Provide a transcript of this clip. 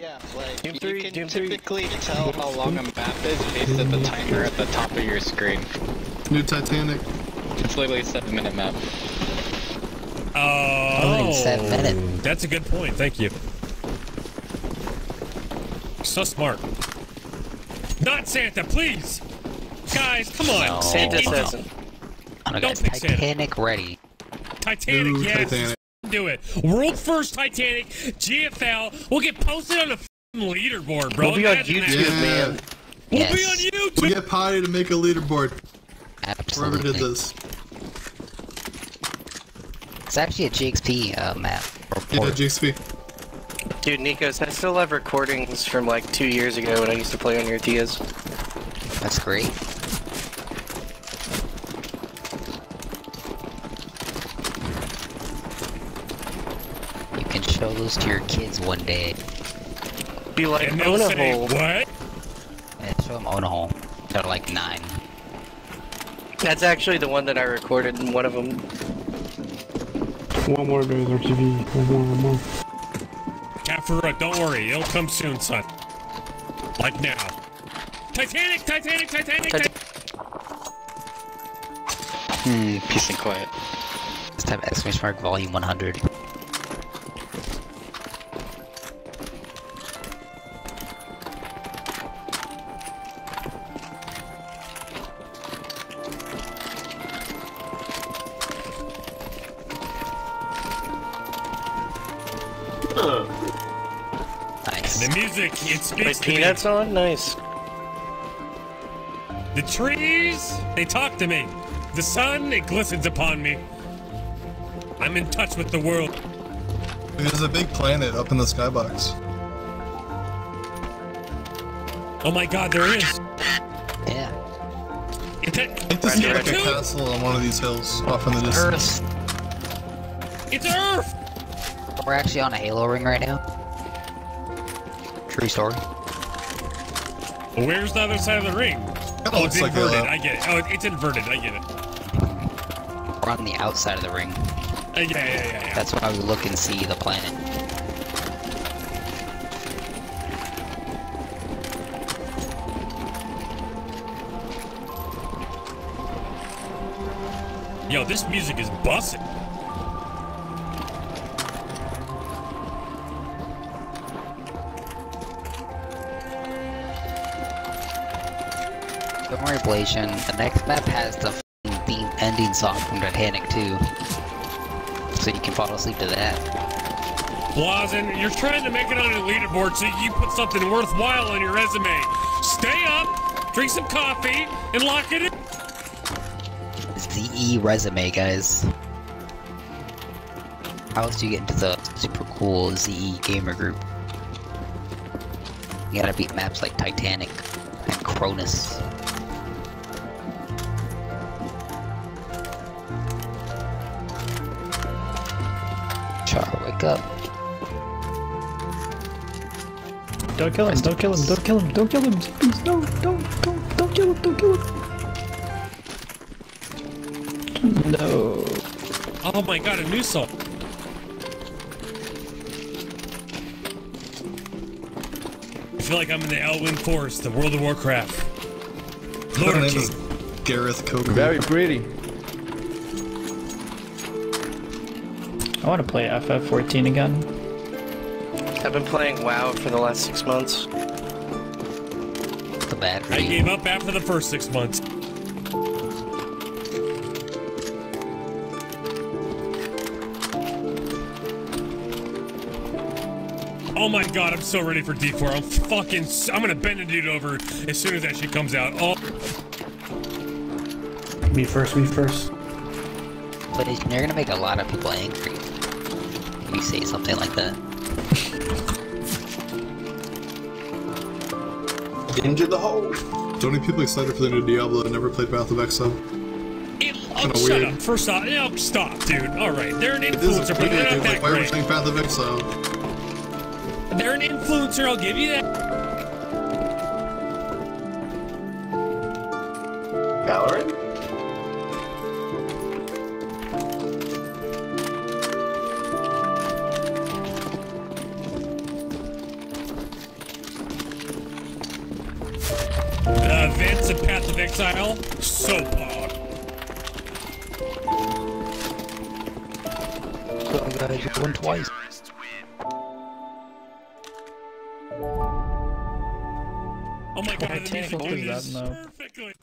Yeah, like Doom you 3, can Doom 3. typically tell how long a map is based on the timer at the top of your screen. New Titanic. It's literally a oh. seven minute map. Oh, in seven minutes. That's a good point. Thank you. So smart. Not Santa, please. Guys, come on. No. Santa Oh, says no. it. I Don't got pick Santa. Titanic ready. Titanic, Ooh, yes. Titanic. Do it. World first Titanic, GFL. We'll get posted on the f***ing leaderboard, bro. We'll be on Imagine that. YouTube, Yeah. man. We'll be on YouTube. We get Potty to make a leaderboard. Whoever did this. It's actually a GXP uh, map. Yeah, Report. GXP. Dude, Nikos, I still have recordings from like two years ago when I used to play on your Tias. That's great. You show those to your kids one day Be like, And they'll own a say, hole. what? and show them own a home. They're like nine. That's actually the one that I recorded in one of them. One more guys, RTV. One more, one more. Kafura, don't worry. It'll come soon, son. Like now. Titanic, Titanic, Titanic, Titanic. Hmm, peace and quiet. This time exclamation mark volume 100. Music, it Wait, speaks to me. Peanuts on? Nice. The trees, they talk to me. The sun, it glistens upon me. I'm in touch with the world. There's a big planet up in the skybox. Oh my god, there is. Yeah. It's a, I think this is like a castle on one of these hills off in the distance. Earth. it's Earth! We're actually on a Halo ring right now. True story. Where's the other side of the ring? Kinda Oh, looks it's like inverted. a, I get it. Oh, it's inverted. I get it. We're on the outside of the ring. Uh, yeah, yeah, yeah, yeah. That's why we look and see the planet. Yo, this music is busting. Worry, Blasian. The next map has the theme ending song from Titanic too. So you can fall asleep to that. Blazen, you're trying to make it on a leaderboard so you put something worthwhile on your resume. Stay up, drink some coffee, and lock it in. ZE resume, guys. How else do you get into the super cool ZE gamer group? You gotta beat maps like Titanic and Chronus. Char, up. Don't kill him, don't kill him, don't kill him, don't kill him, please, no, don't, don't, don't kill him, don't kill him. No. Oh my god, a new song. I feel like I'm in the Elwynn Forest, the World of Warcraft. her Lord name King. is Gareth Coker. Very pretty. I want to play FF14 again. I've been playing WoW for the last six months. The bad I gave up after the first six months. Oh my god, I'm so ready for D4. I'm fucking. I'm gonna bend a dude over as soon as that shit comes out. Oh, Me first, me first. But you're gonna make a lot of people angry. If you say something like that. Into the hole! Don't need people excited for the new Diablo that never played Path of Exile. oh Kinda shut weird. up. First off, no, stop, dude. All right, they're an influencer, but they're not that why are great. saying Path of Exile? They're an influencer. I'll give you that. Valorant? Said Path of Exile. So pog. Well, guys, you won twice. Oh my god, the music is that is now. perfectly.